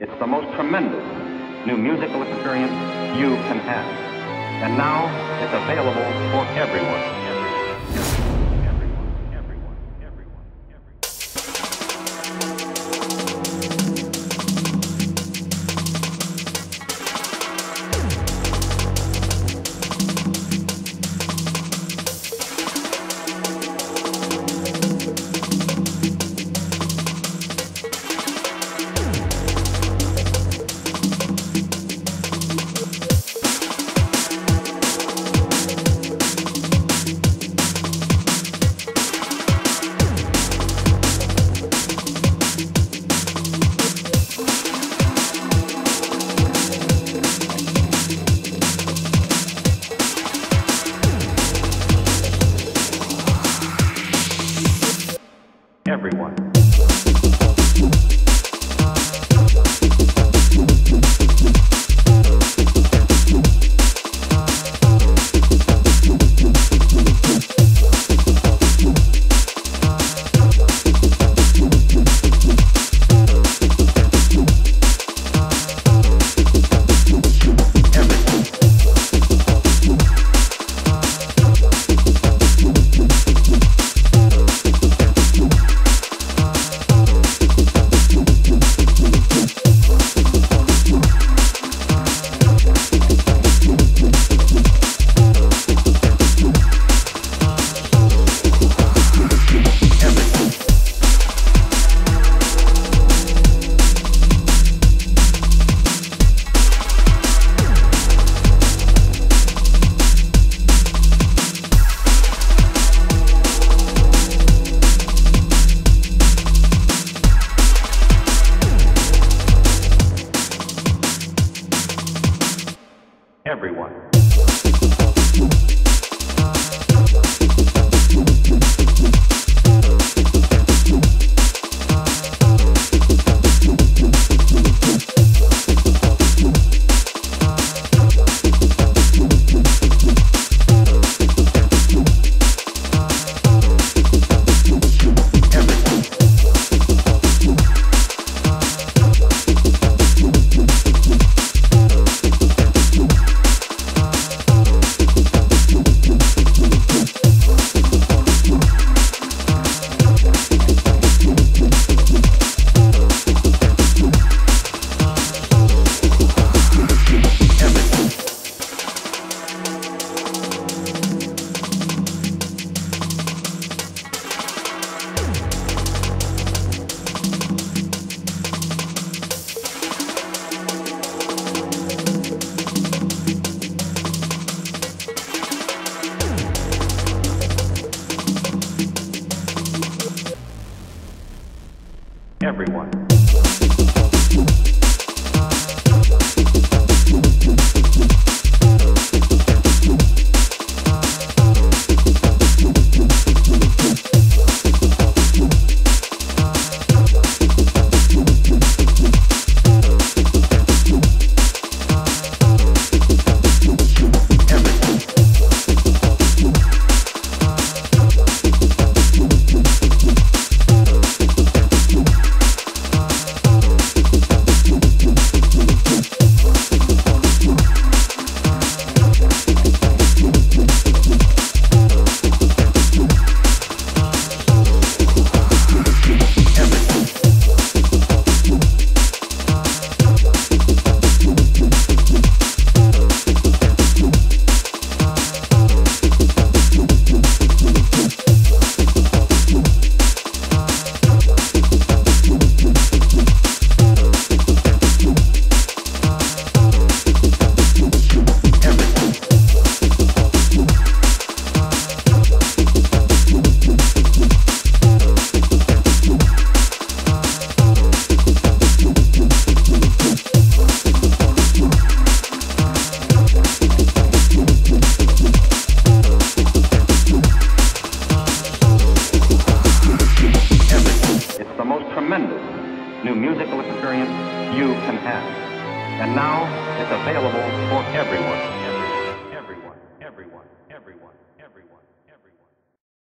It's the most tremendous new musical experience you can have. And now it's available for everyone. Everyone. Everyone. Everyone. You can have. And now it's available for everyone. everyone. Everyone, everyone, everyone, everyone.